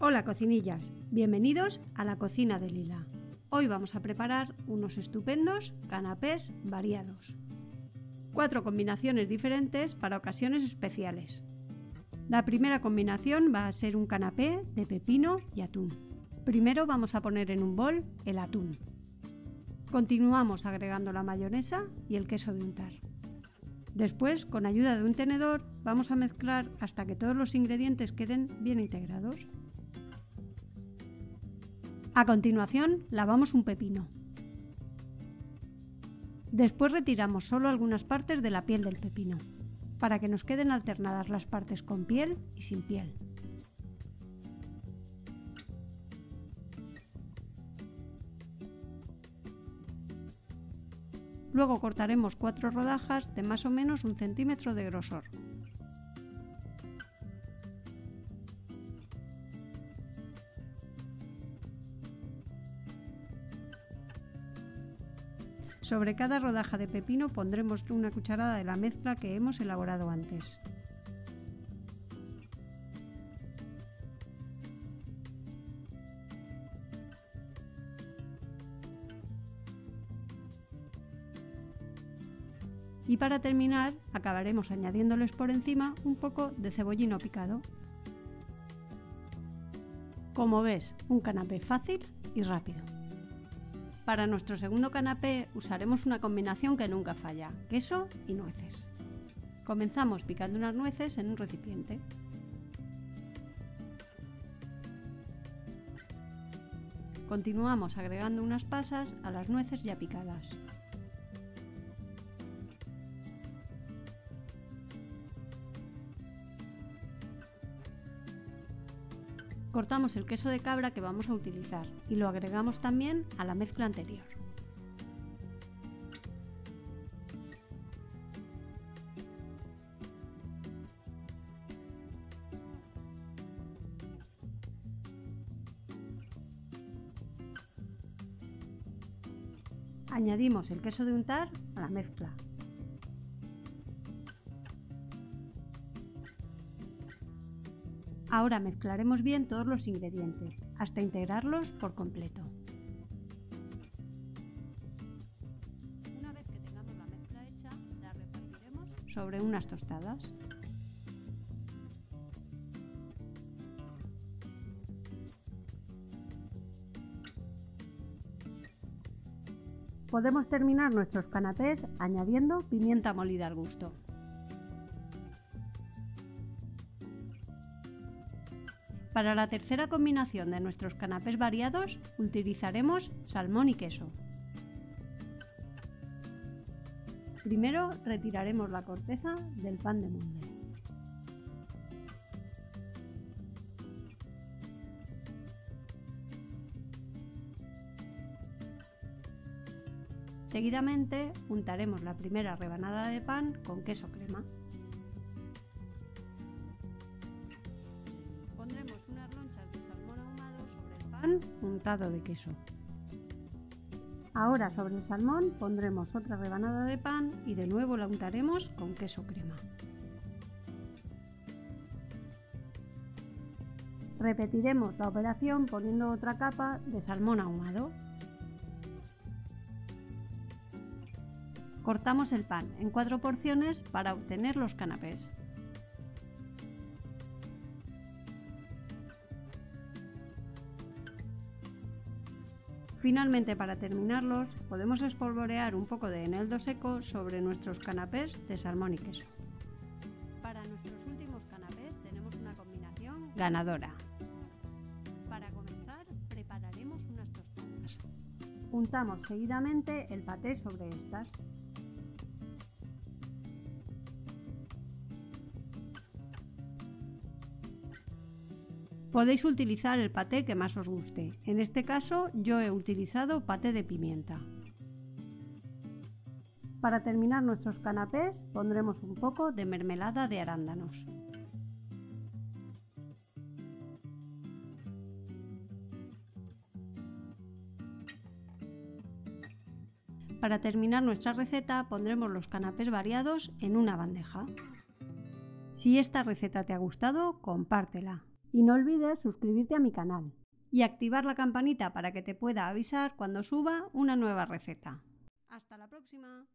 Hola cocinillas, bienvenidos a la cocina de Lila. Hoy vamos a preparar unos estupendos canapés variados. Cuatro combinaciones diferentes para ocasiones especiales. La primera combinación va a ser un canapé de pepino y atún. Primero vamos a poner en un bol el atún. Continuamos agregando la mayonesa y el queso de untar. Después, con ayuda de un tenedor, vamos a mezclar hasta que todos los ingredientes queden bien integrados. A continuación, lavamos un pepino. Después retiramos solo algunas partes de la piel del pepino, para que nos queden alternadas las partes con piel y sin piel. Luego cortaremos cuatro rodajas de más o menos un centímetro de grosor. Sobre cada rodaja de pepino pondremos una cucharada de la mezcla que hemos elaborado antes. Y para terminar, acabaremos añadiéndoles por encima un poco de cebollino picado. Como ves, un canapé fácil y rápido. Para nuestro segundo canapé usaremos una combinación que nunca falla, queso y nueces. Comenzamos picando unas nueces en un recipiente. Continuamos agregando unas pasas a las nueces ya picadas. Cortamos el queso de cabra que vamos a utilizar y lo agregamos también a la mezcla anterior. Añadimos el queso de untar a la mezcla Ahora mezclaremos bien todos los ingredientes, hasta integrarlos por completo. Una vez que tengamos la mezcla hecha, la repartiremos sobre unas tostadas. Podemos terminar nuestros canapés añadiendo pimienta molida al gusto. Para la tercera combinación de nuestros canapés variados utilizaremos salmón y queso. Primero retiraremos la corteza del pan de molde. Seguidamente untaremos la primera rebanada de pan con queso crema. Untado de queso. Ahora sobre el salmón pondremos otra rebanada de pan y de nuevo la untaremos con queso crema. Repetiremos la operación poniendo otra capa de salmón ahumado. Cortamos el pan en cuatro porciones para obtener los canapés. Finalmente, para terminarlos, podemos espolvorear un poco de eneldo seco sobre nuestros canapés de salmón y queso. Para nuestros últimos canapés tenemos una combinación ganadora. Para comenzar, prepararemos unas tostadas. Untamos seguidamente el paté sobre estas. Podéis utilizar el paté que más os guste. En este caso yo he utilizado paté de pimienta. Para terminar nuestros canapés pondremos un poco de mermelada de arándanos. Para terminar nuestra receta pondremos los canapés variados en una bandeja. Si esta receta te ha gustado, compártela Y no olvides suscribirte a mi canal y activar la campanita para que te pueda avisar cuando suba una nueva receta. ¡Hasta la próxima!